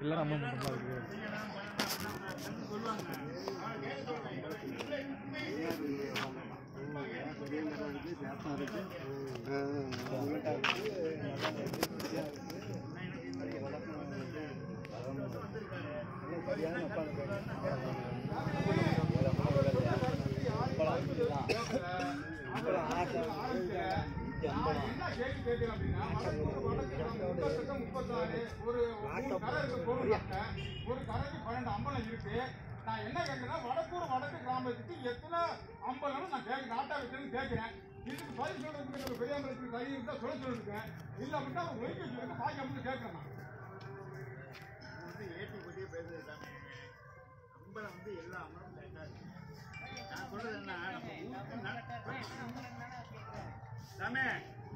இல்லை நம்ம மட்டும் இருக்கு என்ன கேள்வி கேட்கிறேன் அப்படின்னா, வடக்கு வடக்கு முப்பத்தெட்டு, முப்பத்தாறு, ஒரு ஒரு கரைக்கு பன்னெண்டு அம்பலம் இருக்கு நான் என்ன கேட்கிறேன்னா வடக்கூர் வடக்கு கிராமத்துக்கு எத்தனை அம்பலம் நான் கேட்க நாட்டா வச்சுன்னு கேட்கிறேன் இதுக்கு பதில் சொல்றதுக்கு பெரிய பெரியாமலத்துக்கு கை இருந்தா சொல்ல சொல்லிருக்கேன் இல்லை அப்படின்னா அவங்க ஒதுக்கி வச்சுருக்கு பாக்கி அப்படின்னு கேட்கிறேன் நான் வந்து ஏற்றி கொண்டே அம்பலம் வந்து எல்லா அம்பலமும் கரெக்டாக இருக்கு நான் சொல்றது என்ன? நம்ம ஊருக்கு சமே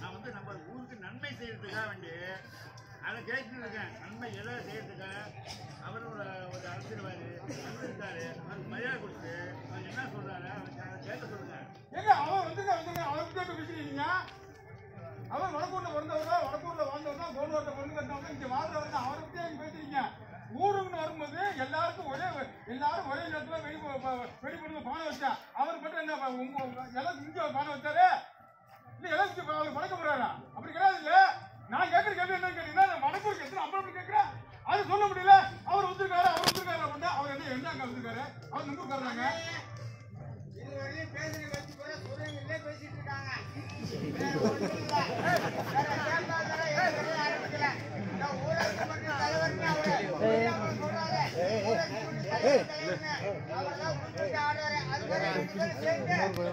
நான் வந்து நம்ம ஊருக்கு நன்மை செய்யறதுக்காக வேண்டி அதை கேட்டுட்டு இருக்கேன் நன்மை எதை செய்யறதுக்காக அவர் ஒரு ஒரு அரசியல்வாதி இருக்காரு அவருக்கு மரியாதை கொடுத்து அவர் என்ன சொல்றாரு அவருக்கு கேட்க சொல்லுங்க ஏங்க அவர் வந்துங்க வந்துங்க அவருக்கு கேட்டு பேசுறீங்க அவர் வடக்கூர்ல வந்தவர் வடக்கூர்ல வாழ்ந்தவர் தான் கோல்வாட்டை வந்து வந்தவங்க இங்க வாழ்றவர் தான் அவரை பத்தி பேசுறீங்க ஊருக்குன்னு வரும்போது எல்லாருக்கும் ஒரே எல்லாரும் ஒரே நேரத்தில் வெடி வெடிப்படுத்த பானை வச்சா அவர் மட்டும் என்ன உங்க எல்லாம் இங்க பானை வச்சாரு இல்ல எல்லாம் அவர் பழக்க போறாரா அப்படி கிடையாது இல்ல நான் கேட்கற கேள்வி என்ன கேட்டீங்கன்னா நான் வடக்கூருக்கு எத்தனை அம்பலம் கேட்கிறேன் அது சொல்ல முடியல அவர் வந்திருக்காரு அவர் வந்திருக்காரு அப்படின்னா அவர் என்ன என்ன அங்க வந்திருக்காரு அவர் நம்புக்காரங்க இதுவரையும் வச்சு பேசிட்டு இருக்காங்க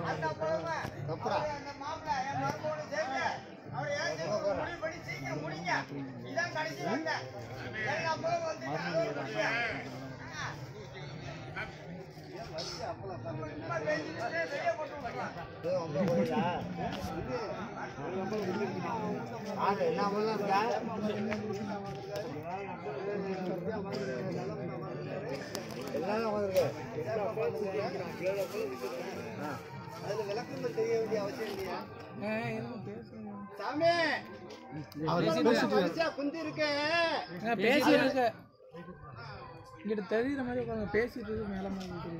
அந்த மாப்பிள்ள என் மருமகனும் சேர்ந்து அவரை முடிவு பண்ணி சீக்கிரம் முடிங்க. இதான் கடைசி வந்து பேசிட்டு இருக்கு. பேசிட்டு இருக்க இங்கிட்ட தெரியுற மாதிரி பேசிட்டு இருக்கு மேல மாதிரி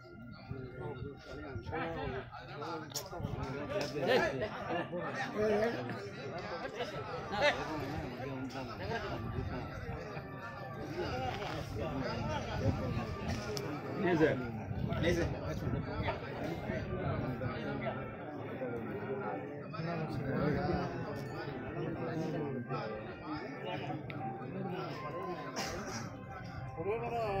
嗯好的好的好的好的好